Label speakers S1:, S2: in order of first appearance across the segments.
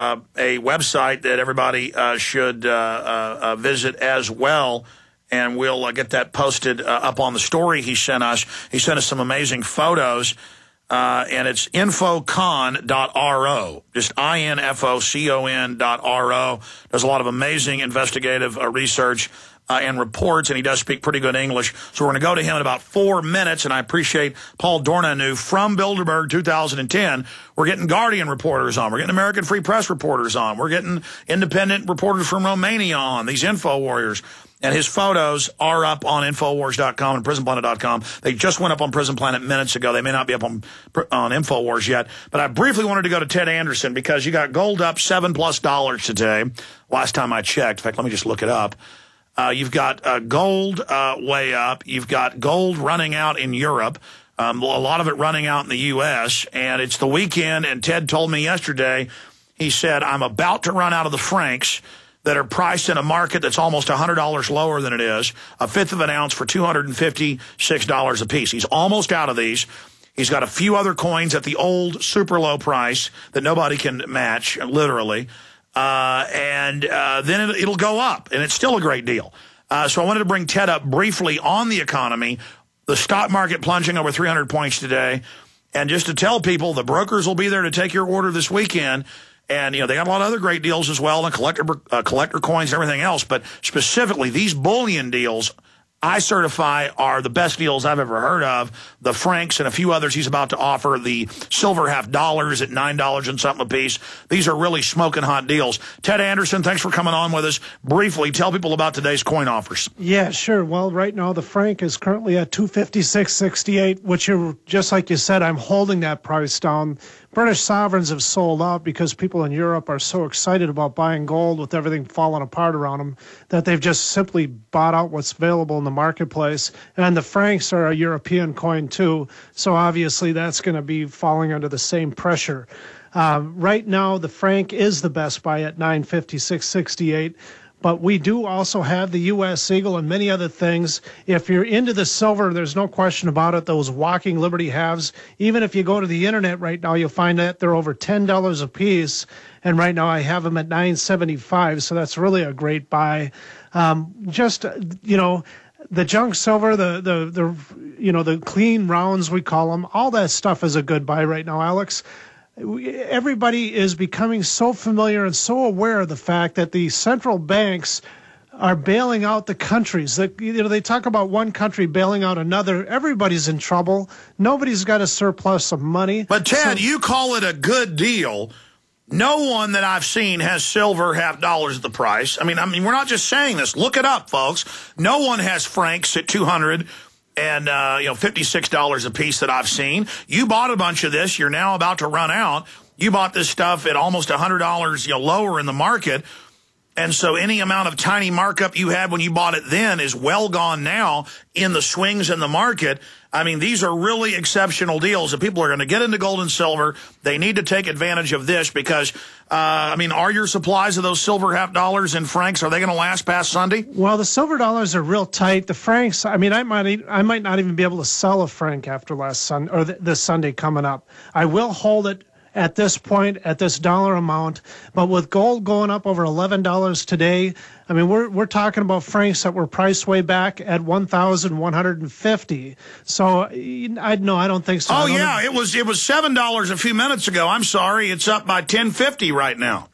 S1: uh, a website that everybody uh, should uh, uh, visit as well. And we'll get that posted up on the story he sent us. He sent us some amazing photos. Uh, and it's infocon.ro, just I-N-F-O-C-O-N dot R-O. Does a lot of amazing investigative uh, research uh, and reports, and he does speak pretty good English. So we're going to go to him in about four minutes, and I appreciate Paul Dornanu from Bilderberg 2010. We're getting Guardian reporters on. We're getting American Free Press reporters on. We're getting independent reporters from Romania on, these info warriors. And his photos are up on Infowars.com and PrisonPlanet.com. They just went up on Prison Planet minutes ago. They may not be up on, on Infowars yet. But I briefly wanted to go to Ted Anderson because you got gold up seven plus dollars today. Last time I checked. In fact, let me just look it up. Uh, you've got uh, gold uh, way up. You've got gold running out in Europe. Um, a lot of it running out in the U.S. And it's the weekend. And Ted told me yesterday, he said, I'm about to run out of the francs that are priced in a market that's almost $100 lower than it is, a fifth of an ounce for $256 a piece. He's almost out of these. He's got a few other coins at the old super low price that nobody can match, literally. Uh, and uh, then it, will go up, and it's still a great deal. Uh, so I wanted to bring Ted up briefly on the economy, the stock market plunging over 300 points today, and just to tell people the brokers will be there to take your order this weekend. And, you know, they got a lot of other great deals as well, and collector, uh, collector coins and everything else. But specifically, these bullion deals I certify are the best deals I've ever heard of. The Francs and a few others he's about to offer. The silver half dollars at $9 and something a piece. These are really smoking hot deals. Ted Anderson, thanks for coming on with us. Briefly, tell people about today's coin offers.
S2: Yeah, sure. Well, right now the Franc is currently at 256.68, which are just like you said, I'm holding that price down British sovereigns have sold out because people in Europe are so excited about buying gold with everything falling apart around them that they've just simply bought out what's available in the marketplace. And the francs are a European coin too, so obviously that's going to be falling under the same pressure. Uh, right now, the franc is the best buy at 956.68. But we do also have the U.S. Eagle and many other things. If you're into the silver, there's no question about it. Those walking Liberty halves, even if you go to the internet right now, you'll find that they're over $10 a piece. And right now I have them at 975 So that's really a great buy. Um, just, you know, the junk silver, the, the, the, you know, the clean rounds, we call them, all that stuff is a good buy right now, Alex everybody is becoming so familiar and so aware of the fact that the central banks are bailing out the countries. That you know, they talk about one country bailing out another. Everybody's in trouble. Nobody's got a surplus of money.
S1: But Ted, so, you call it a good deal. No one that I've seen has silver half dollars at the price. I mean, I mean, we're not just saying this. Look it up, folks. No one has francs at 200 and uh, you know $56 a piece that I've seen. You bought a bunch of this. You're now about to run out. You bought this stuff at almost $100 you know, lower in the market. And so any amount of tiny markup you had when you bought it then is well gone now in the swings in the market. I mean, these are really exceptional deals. If people are going to get into gold and silver, they need to take advantage of this because, uh, I mean, are your supplies of those silver half dollars and francs, are they going to last past Sunday?
S2: Well, the silver dollars are real tight. The francs, I mean, I might, I might not even be able to sell a franc after last Sunday or this Sunday coming up. I will hold it at this point at this dollar amount. But with gold going up over eleven dollars today, I mean we're we're talking about francs that were priced way back at one thousand one hundred and fifty. So I no, I don't think so.
S1: Oh yeah, it was it was seven dollars a few minutes ago. I'm sorry, it's up by ten fifty right now.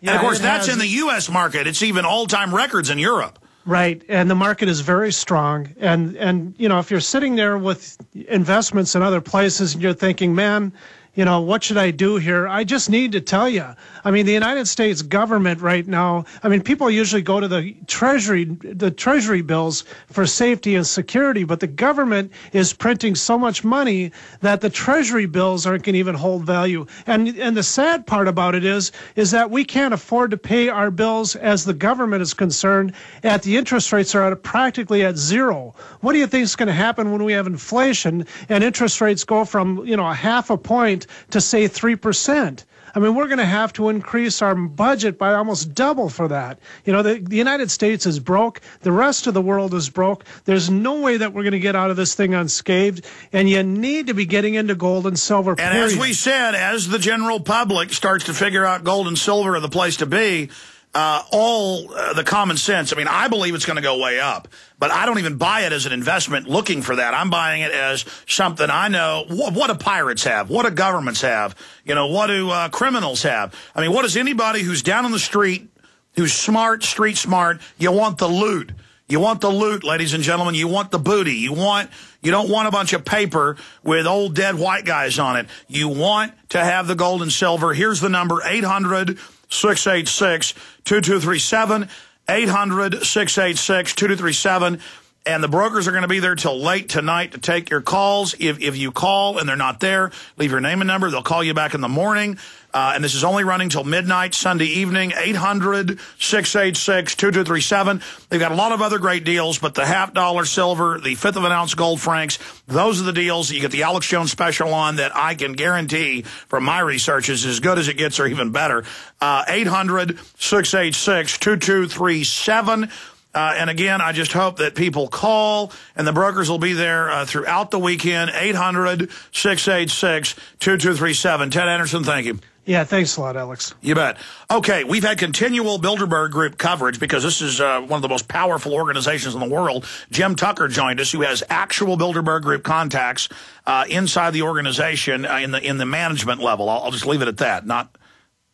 S1: Yeah, and of course, that's has, in the U.S. market. It's even all-time records in Europe.
S2: Right, and the market is very strong. And and you know, if you're sitting there with investments in other places and you're thinking, man, you know, what should I do here? I just need to tell you. I mean, the United States government right now, I mean, people usually go to the treasury, the treasury bills for safety and security, but the government is printing so much money that the treasury bills aren't going to even hold value. And, and the sad part about it is, is that we can't afford to pay our bills as the government is concerned at the interest rates are at practically at zero. What do you think is going to happen when we have inflation and interest rates go from, you know, a half a point to say 3%. I mean, we're going to have to increase our budget by almost double for that. You know, the, the United States is broke. The rest of the world is broke. There's no way that we're going to get out of this thing unscathed. And you need to be getting into gold and silver.
S1: And period. as we said, as the general public starts to figure out gold and silver are the place to be, uh, all uh, the common sense. I mean, I believe it's going to go way up, but I don't even buy it as an investment looking for that. I'm buying it as something I know. What, what do pirates have? What do governments have? You know, what do uh, criminals have? I mean, what does anybody who's down on the street, who's smart, street smart, you want the loot. You want the loot, ladies and gentlemen. You want the booty. You want you don't want a bunch of paper with old dead white guys on it. You want to have the gold and silver. Here's the number, 800 686 2237. 800 686 2237. And the brokers are going to be there till late tonight to take your calls. If, if you call and they're not there, leave your name and number. They'll call you back in the morning. Uh, and this is only running till midnight Sunday evening, 800-686-2237. They've got a lot of other great deals, but the half dollar silver, the fifth of an ounce gold francs, those are the deals that you get the Alex Jones special on that I can guarantee from my research is as good as it gets or even better. Uh, 800-686-2237. Uh, and again, I just hope that people call, and the brokers will be there uh, throughout the weekend. 800-686-2237. Ted Anderson, thank you.
S2: Yeah, thanks a lot, Alex.
S1: You bet. Okay, we've had continual Bilderberg Group coverage because this is uh, one of the most powerful organizations in the world. Jim Tucker joined us, who has actual Bilderberg Group contacts uh, inside the organization uh, in the in the management level. I'll, I'll, just leave it at that. Not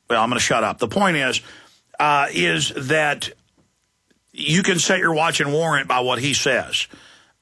S1: well. I'm going to shut up. The point is, uh, is that you can set your watch and warrant by what he says.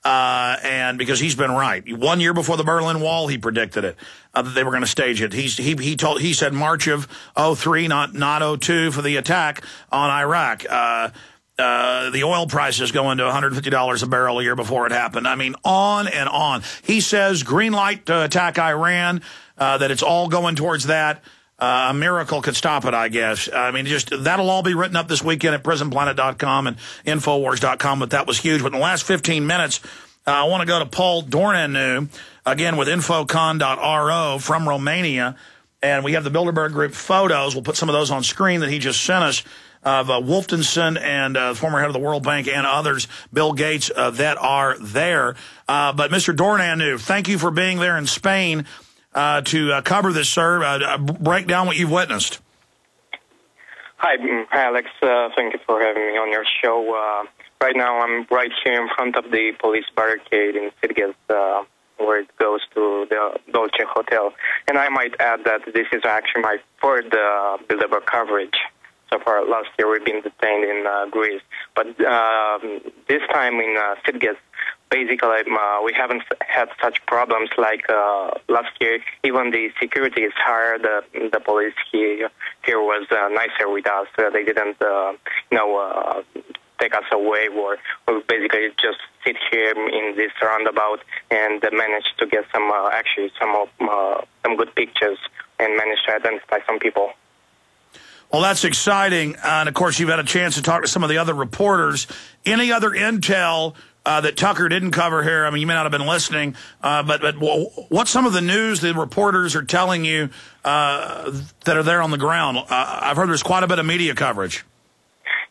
S1: Uh, and because he's been right. One year before the Berlin Wall, he predicted it, uh, that they were going to stage it. He's, he, he told, he said March of 03, not, not 02 for the attack on Iraq. Uh, uh, the oil prices going to $150 a barrel a year before it happened. I mean, on and on. He says green light to attack Iran, uh, that it's all going towards that. Uh, a miracle could stop it, I guess. I mean, just that'll all be written up this weekend at prisonplanet.com and Infowars.com, but that was huge. But in the last 15 minutes, uh, I want to go to Paul Dornanu, again, with Infocon.ro from Romania. And we have the Bilderberg Group photos. We'll put some of those on screen that he just sent us of uh, and uh, former head of the World Bank and others, Bill Gates, uh, that are there. Uh, but Mr. Dornanu, thank you for being there in Spain uh, to uh, cover this, sir. Uh, uh, break down what you've witnessed.
S3: Hi, Alex. Uh, thank you for having me on your show. Uh, right now, I'm right here in front of the police barricade in Sitges, where it goes to the Dolce Hotel. And I might add that this is actually my third uh, coverage. So far, last year we've been detained in Greece, but um, this time in uh, Sitges, basically uh, we haven't had such problems like uh, last year. Even the security is higher. The the police here here was uh, nicer with us. Uh, they didn't uh, you know uh, take us away or, or basically just sit here in this roundabout and uh, manage to get some uh, actually some uh, some good pictures and manage to identify some people.
S1: Well, that's exciting. and of course, you've had a chance to talk to some of the other reporters. Any other intel uh, that Tucker didn't cover here. I mean, you may not have been listening, uh, but but what's some of the news the reporters are telling you uh, that are there on the ground? Uh, I've heard there's quite a bit of media coverage.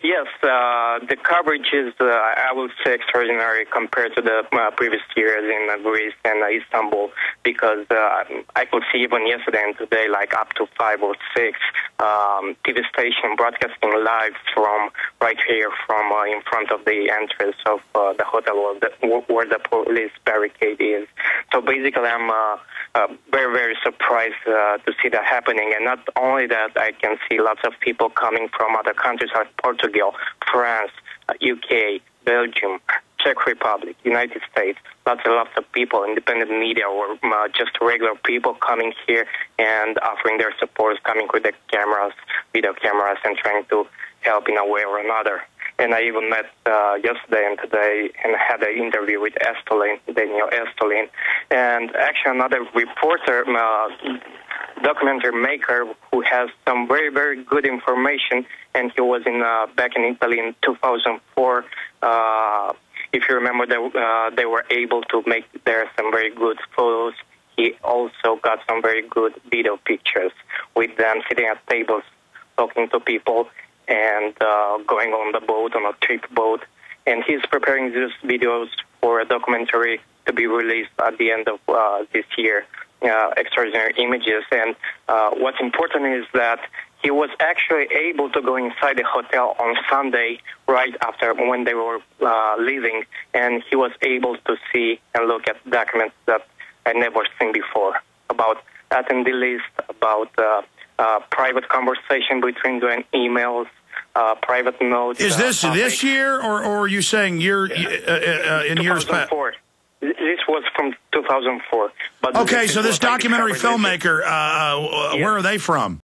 S3: Yes, uh, the coverage is, uh, I would say, extraordinary compared to the previous years in Greece and Istanbul because I could see even yesterday and today like up to five or six um, TV station broadcasting live from right here from uh, in front of the entrance of uh, the hotel where the, where the police barricade is. So basically, I'm uh, uh, very, very surprised uh, to see that happening. And not only that, I can see lots of people coming from other countries like Portugal, France, uh, UK, Belgium, Czech Republic, United States, lots and lots of people, independent media or uh, just regular people coming here and offering their support, coming with the cameras, video cameras, and trying to help in a way or another. And I even met uh, yesterday and today and had an interview with Estulin, Daniel Estulin, and actually another reporter, uh, documentary maker who has some very, very good information. And he was in uh, back in Italy in 2004. Uh, if you remember, they, uh, they were able to make there some very good photos he also got some very good video pictures with them sitting at tables talking to people and uh, going on the boat, on a trip boat. And he's preparing these videos for a documentary to be released at the end of uh, this year, uh, Extraordinary Images. And uh, what's important is that he was actually able to go inside the hotel on Sunday right after when they were uh, leaving, and he was able to see and look at documents that I never seen before about attendee list, about uh, uh, private conversation between them, emails, uh, private notes.
S1: Is
S3: uh,
S1: this
S3: topics.
S1: this year, or, or are you saying year uh, uh, in years past?
S3: This was from 2004. But
S1: Okay,
S3: this
S1: so this documentary filmmaker, uh, uh,
S3: Yeah.
S1: where are they from?